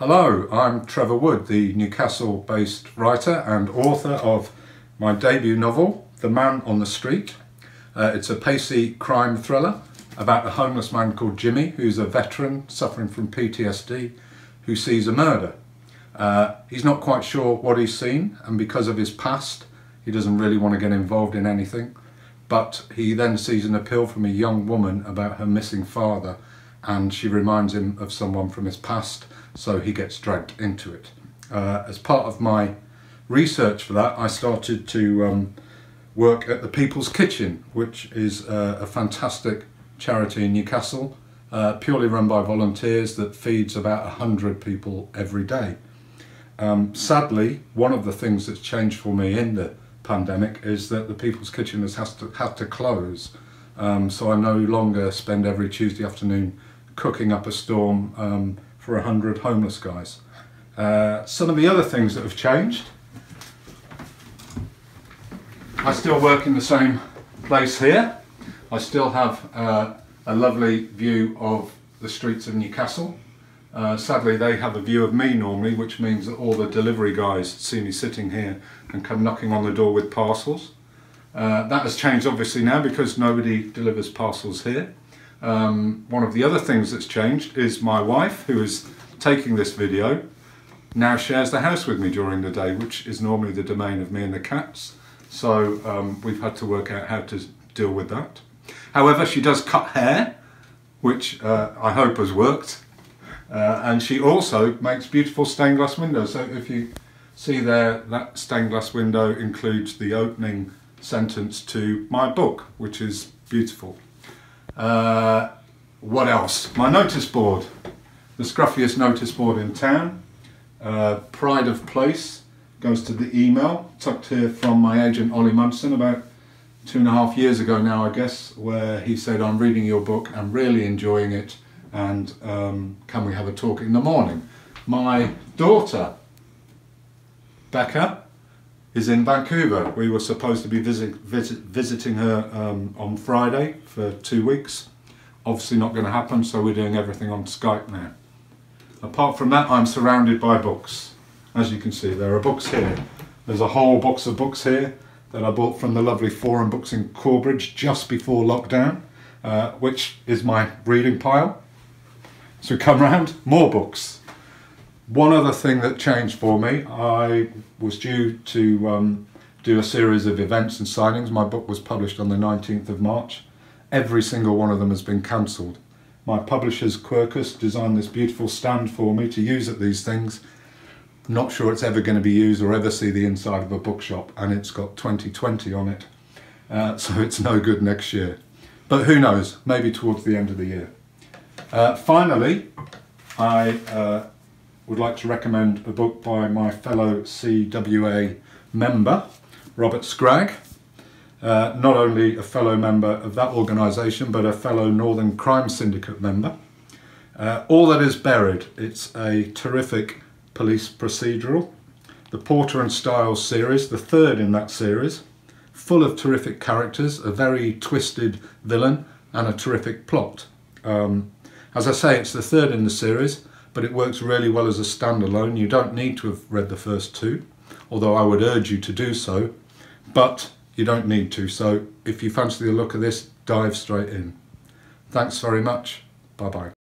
Hello, I'm Trevor Wood, the Newcastle based writer and author of my debut novel, The Man on the Street. Uh, it's a pacey crime thriller about a homeless man called Jimmy who's a veteran suffering from PTSD who sees a murder. Uh, he's not quite sure what he's seen and because of his past he doesn't really want to get involved in anything but he then sees an appeal from a young woman about her missing father and she reminds him of someone from his past so he gets dragged into it. Uh, as part of my research for that I started to um, work at the People's Kitchen which is uh, a fantastic charity in Newcastle uh, purely run by volunteers that feeds about 100 people every day. Um, sadly one of the things that's changed for me in the pandemic is that the People's Kitchen has, to, had to close um, so I no longer spend every Tuesday afternoon cooking up a storm um, for a hundred homeless guys. Uh, some of the other things that have changed. I still work in the same place here. I still have uh, a lovely view of the streets of Newcastle. Uh, sadly they have a view of me normally which means that all the delivery guys see me sitting here and come knocking on the door with parcels. Uh, that has changed obviously now because nobody delivers parcels here. Um, one of the other things that's changed is my wife, who is taking this video, now shares the house with me during the day, which is normally the domain of me and the cats. So um, we've had to work out how to deal with that. However, she does cut hair, which uh, I hope has worked. Uh, and she also makes beautiful stained glass windows. So if you see there, that stained glass window includes the opening sentence to my book, which is beautiful. Uh, what else? My notice board. The scruffiest notice board in town. Uh, pride of place goes to the email tucked here from my agent Oli Munson about two and a half years ago now I guess where he said I'm reading your book I'm really enjoying it and um, can we have a talk in the morning my daughter Becca is in Vancouver. We were supposed to be visit, visit, visiting her um, on Friday for two weeks. Obviously not going to happen, so we're doing everything on Skype now. Apart from that, I'm surrounded by books. As you can see, there are books here. There's a whole box of books here that I bought from the lovely Forum Books in Corbridge just before lockdown, uh, which is my reading pile. So come round, more books. One other thing that changed for me, I was due to um, do a series of events and signings. My book was published on the 19th of March. Every single one of them has been cancelled. My publishers, Quercus, designed this beautiful stand for me to use at these things. Not sure it's ever going to be used or ever see the inside of a bookshop, and it's got 2020 on it. Uh, so it's no good next year. But who knows, maybe towards the end of the year. Uh, finally, I uh, would like to recommend a book by my fellow CWA member, Robert Scragg. Uh, not only a fellow member of that organisation, but a fellow Northern Crime Syndicate member. Uh, All That Is Buried, it's a terrific police procedural. The Porter and Stiles series, the third in that series, full of terrific characters, a very twisted villain and a terrific plot. Um, as I say, it's the third in the series but it works really well as a standalone. You don't need to have read the first two, although I would urge you to do so, but you don't need to. So if you fancy the look of this, dive straight in. Thanks very much. Bye bye.